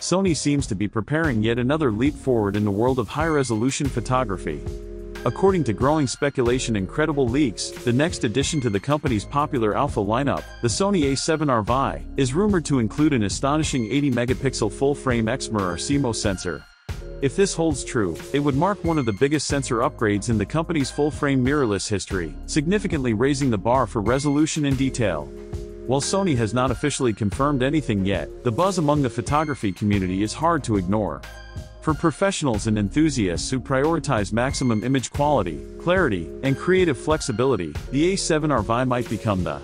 Sony seems to be preparing yet another leap forward in the world of high-resolution photography. According to growing speculation and credible leaks, the next addition to the company's popular alpha lineup, the Sony a7R VI, is rumored to include an astonishing 80-megapixel full-frame or CMOS sensor. If this holds true, it would mark one of the biggest sensor upgrades in the company's full-frame mirrorless history, significantly raising the bar for resolution and detail. While Sony has not officially confirmed anything yet, the buzz among the photography community is hard to ignore. For professionals and enthusiasts who prioritize maximum image quality, clarity, and creative flexibility, the A7R VI might become the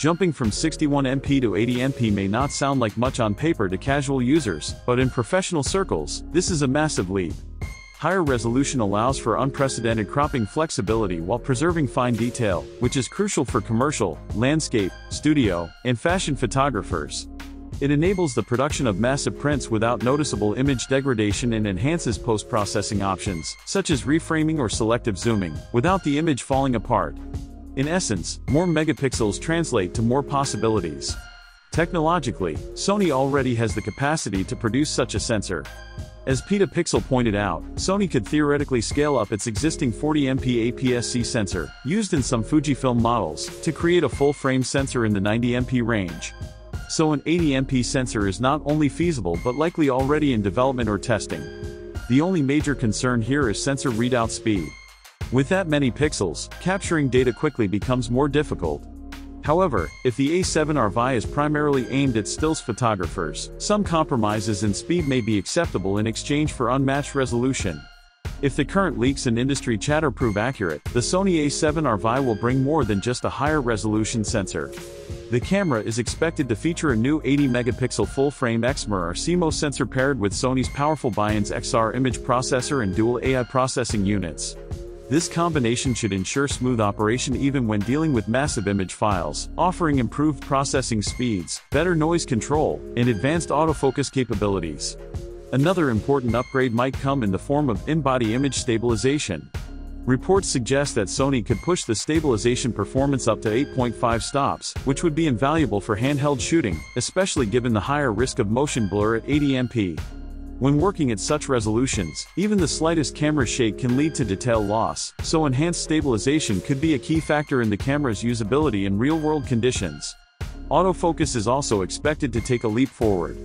Jumping from 61MP to 80MP may not sound like much on paper to casual users, but in professional circles, this is a massive leap. Higher resolution allows for unprecedented cropping flexibility while preserving fine detail, which is crucial for commercial, landscape, studio, and fashion photographers. It enables the production of massive prints without noticeable image degradation and enhances post-processing options, such as reframing or selective zooming, without the image falling apart. In essence, more megapixels translate to more possibilities. Technologically, Sony already has the capacity to produce such a sensor. As Petapixel pointed out, Sony could theoretically scale up its existing 40MP APS-C sensor, used in some Fujifilm models, to create a full-frame sensor in the 90MP range. So an 80MP sensor is not only feasible but likely already in development or testing. The only major concern here is sensor readout speed. With that many pixels, capturing data quickly becomes more difficult. However, if the A7R VI is primarily aimed at stills photographers, some compromises in speed may be acceptable in exchange for unmatched resolution. If the current leaks and industry chatter prove accurate, the Sony a7R VI will bring more than just a higher resolution sensor. The camera is expected to feature a new 80-megapixel full-frame or CMOS sensor paired with Sony's powerful BIONZ XR image processor and dual AI processing units. This combination should ensure smooth operation even when dealing with massive image files, offering improved processing speeds, better noise control, and advanced autofocus capabilities. Another important upgrade might come in the form of in-body image stabilization. Reports suggest that Sony could push the stabilization performance up to 8.5 stops, which would be invaluable for handheld shooting, especially given the higher risk of motion blur at 80MP. When working at such resolutions, even the slightest camera shake can lead to detail loss, so enhanced stabilization could be a key factor in the camera's usability in real-world conditions. Autofocus is also expected to take a leap forward.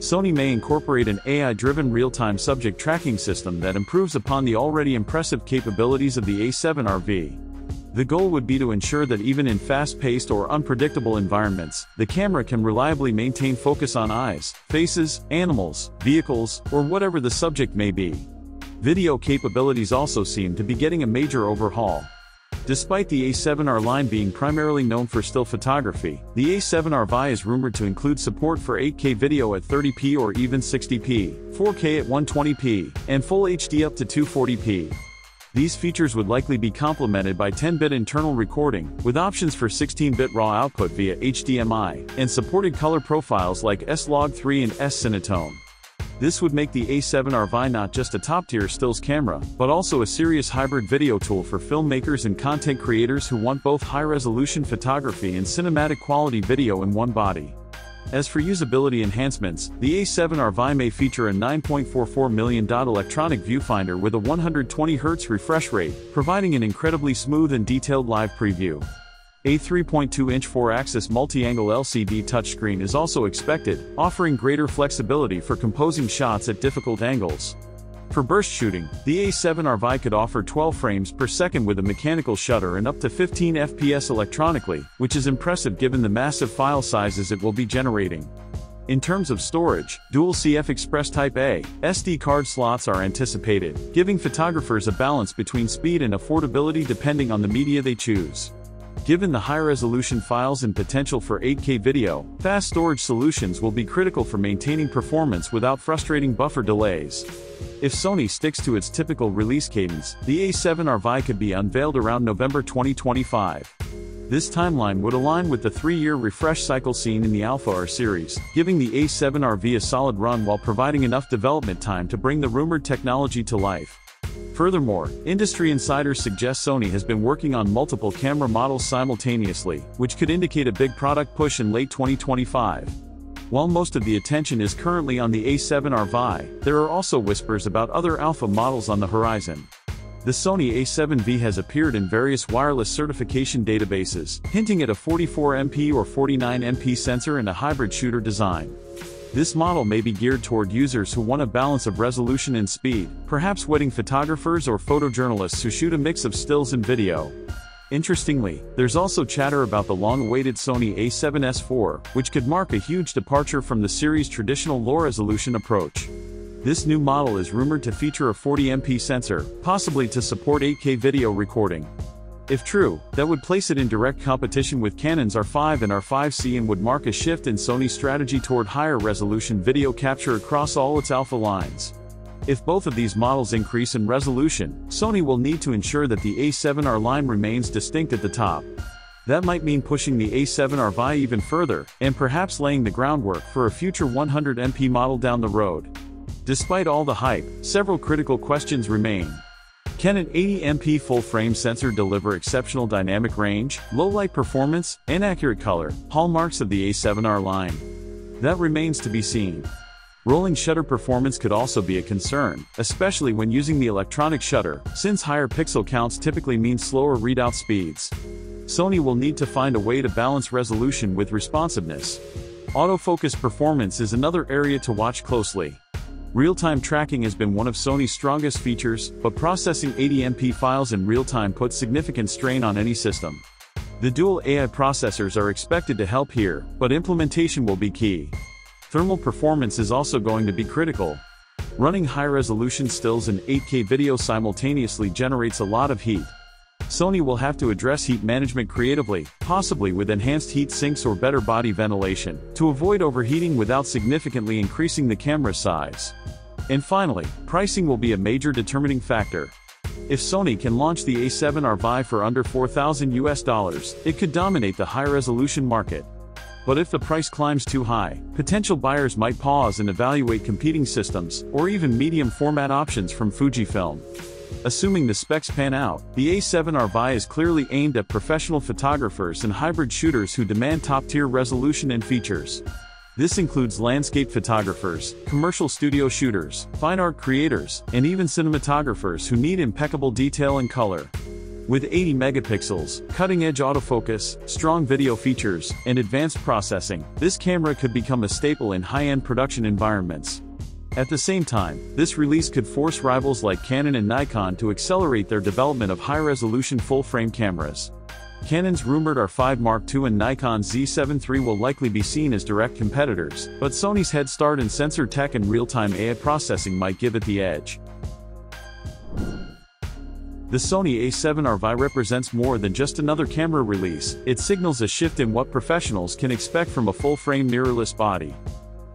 Sony may incorporate an AI-driven real-time subject tracking system that improves upon the already impressive capabilities of the A7R VI. The goal would be to ensure that even in fast-paced or unpredictable environments, the camera can reliably maintain focus on eyes, faces, animals, vehicles, or whatever the subject may be. Video capabilities also seem to be getting a major overhaul. Despite the A7R line being primarily known for still photography, the A7R VI is rumored to include support for 8K video at 30p or even 60p, 4K at 120p, and Full HD up to 240p. These features would likely be complemented by 10-bit internal recording, with options for 16-bit RAW output via HDMI, and supported color profiles like S-Log3 and S-Cinetone. This would make the A7R VI not just a top-tier stills camera, but also a serious hybrid video tool for filmmakers and content creators who want both high-resolution photography and cinematic quality video in one body. As for usability enhancements, the A7R VI may feature a 9.44 million dot electronic viewfinder with a 120Hz refresh rate, providing an incredibly smooth and detailed live preview. A 3.2-inch 4-axis multi-angle LCD touchscreen is also expected, offering greater flexibility for composing shots at difficult angles. For burst shooting, the A7R VI could offer 12 frames per second with a mechanical shutter and up to 15 FPS electronically, which is impressive given the massive file sizes it will be generating. In terms of storage, dual CF Express Type A, SD card slots are anticipated, giving photographers a balance between speed and affordability depending on the media they choose. Given the high-resolution files and potential for 8K video, fast storage solutions will be critical for maintaining performance without frustrating buffer delays. If Sony sticks to its typical release cadence, the A7R VI could be unveiled around November 2025. This timeline would align with the three-year refresh cycle seen in the Alpha R series, giving the A7R VI a solid run while providing enough development time to bring the rumored technology to life. Furthermore, industry insiders suggest Sony has been working on multiple camera models simultaneously, which could indicate a big product push in late 2025. While most of the attention is currently on the A7R VI, there are also whispers about other alpha models on the horizon. The Sony a7V has appeared in various wireless certification databases, hinting at a 44MP or 49MP sensor and a hybrid shooter design. This model may be geared toward users who want a balance of resolution and speed, perhaps wedding photographers or photojournalists who shoot a mix of stills and video. Interestingly, there's also chatter about the long-awaited Sony a7S IV, which could mark a huge departure from the series' traditional low-resolution approach. This new model is rumored to feature a 40MP sensor, possibly to support 8K video recording. If true, that would place it in direct competition with Canon's R5 and R5C and would mark a shift in Sony's strategy toward higher resolution video capture across all its alpha lines. If both of these models increase in resolution, Sony will need to ensure that the A7R line remains distinct at the top. That might mean pushing the A7R VI even further, and perhaps laying the groundwork for a future 100MP model down the road. Despite all the hype, several critical questions remain. Can an 80MP full-frame sensor deliver exceptional dynamic range, low-light performance, and accurate color, hallmarks of the A7R line? That remains to be seen. Rolling shutter performance could also be a concern, especially when using the electronic shutter, since higher pixel counts typically mean slower readout speeds. Sony will need to find a way to balance resolution with responsiveness. Autofocus performance is another area to watch closely. Real-time tracking has been one of Sony's strongest features, but processing 80MP files in real time puts significant strain on any system. The dual AI processors are expected to help here, but implementation will be key. Thermal performance is also going to be critical. Running high-resolution stills and 8K video simultaneously generates a lot of heat. Sony will have to address heat management creatively, possibly with enhanced heat sinks or better body ventilation, to avoid overheating without significantly increasing the camera size. And finally, pricing will be a major determining factor. If Sony can launch the A7R VI for under 4,000 US dollars, it could dominate the high-resolution market. But if the price climbs too high, potential buyers might pause and evaluate competing systems, or even medium format options from Fujifilm. Assuming the specs pan out, the A7R VI is clearly aimed at professional photographers and hybrid shooters who demand top-tier resolution and features. This includes landscape photographers, commercial studio shooters, fine art creators, and even cinematographers who need impeccable detail and color. With 80 megapixels, cutting-edge autofocus, strong video features, and advanced processing, this camera could become a staple in high-end production environments. At the same time, this release could force rivals like Canon and Nikon to accelerate their development of high-resolution full-frame cameras. Canon's rumored R5 Mark II and Nikon's Z7 III will likely be seen as direct competitors, but Sony's head start in sensor tech and real-time AI processing might give it the edge. The Sony a7R VI represents more than just another camera release, it signals a shift in what professionals can expect from a full-frame mirrorless body.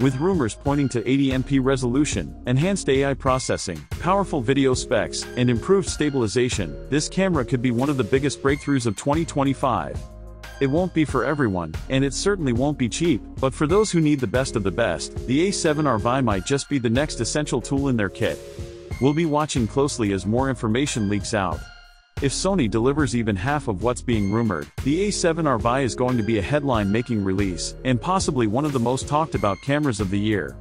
With rumors pointing to 80MP resolution, enhanced AI processing, powerful video specs, and improved stabilization, this camera could be one of the biggest breakthroughs of 2025. It won't be for everyone, and it certainly won't be cheap, but for those who need the best of the best, the A7R VI might just be the next essential tool in their kit. We'll be watching closely as more information leaks out. If Sony delivers even half of what's being rumored, the A7R VI is going to be a headline-making release, and possibly one of the most talked about cameras of the year.